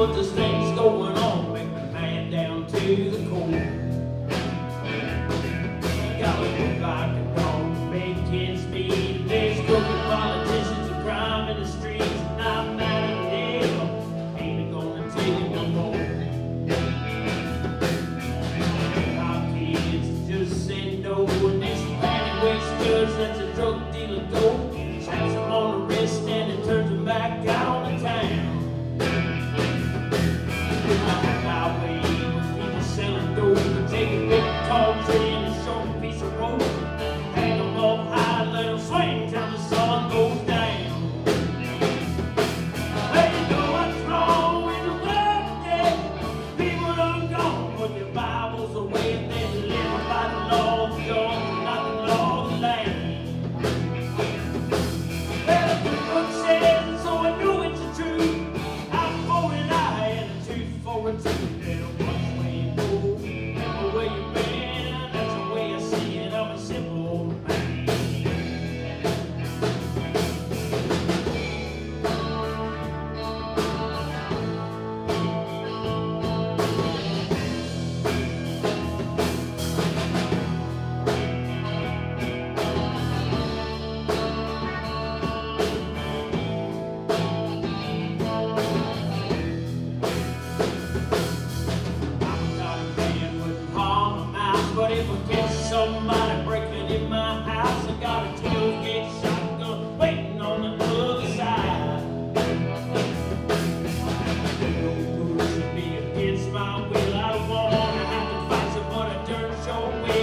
but there's things going on, make the man down to the core. Gotta look like a dog, big kids speed, there's crooked politicians and crime in the streets, I'm mad at them, ain't gonna tell you no more. My kids just send over this Patty West that's a drug dealer, dope. If I catch somebody breaking in my house, I got a tailgate shotgun waitin' on the other side. Push me against my. I want to have to fight.